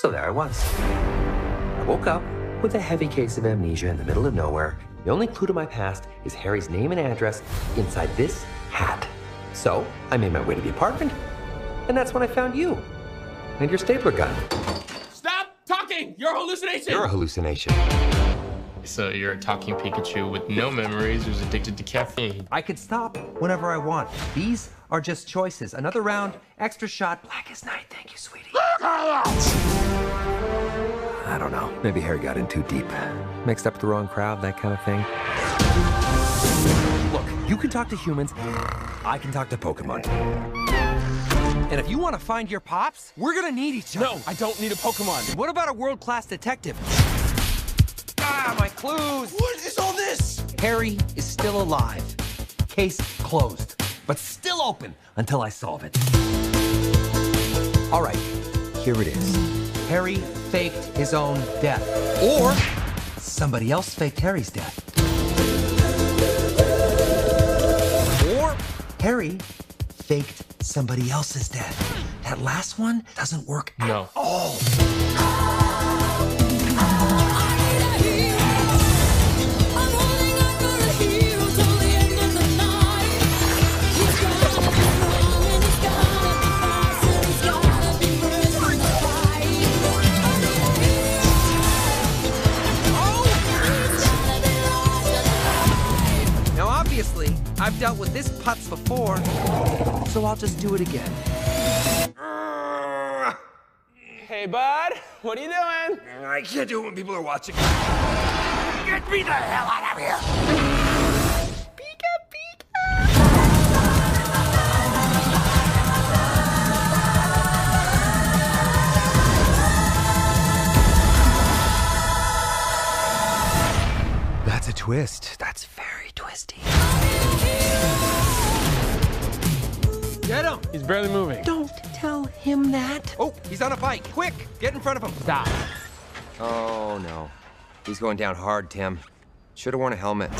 So there I was. I woke up with a heavy case of amnesia in the middle of nowhere. The only clue to my past is Harry's name and address inside this hat. So I made my way to the apartment, and that's when I found you and your stapler gun. Stop talking! You're a hallucination! You're a hallucination. So you're a talking Pikachu with no memories who's addicted to caffeine. I could stop whenever I want. These are just choices. Another round, extra shot, black as night. Thank you, sweetie. I don't know. Maybe Harry got in too deep. Mixed up with the wrong crowd, that kind of thing. Look, you can talk to humans. I can talk to Pokemon. And if you want to find your pops, we're gonna need each other. No, I don't need a Pokemon. What about a world-class detective? Ah, my clues! What is all this? Harry is still alive. Case closed, but still open until I solve it. All right, here it is. Harry faked his own death. Or somebody else faked Harry's death. Or Harry faked somebody else's death. That last one doesn't work at No. all. I've dealt with this putz before, so I'll just do it again. Hey, bud, what are you doing? I can't do it when people are watching. Get me the hell out of here! Pika, pika! That's a twist. That's very twisty. Get him! He's barely moving. Don't tell him that. Oh, he's on a bike. Quick, get in front of him. Stop. Oh, no. He's going down hard, Tim. Should have worn a helmet.